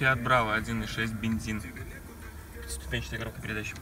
Fiat Bravo 1.6 бензин. Ступенчатая коробка передач.